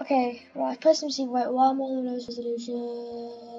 Okay, right, person received, wait, one more than those resolution.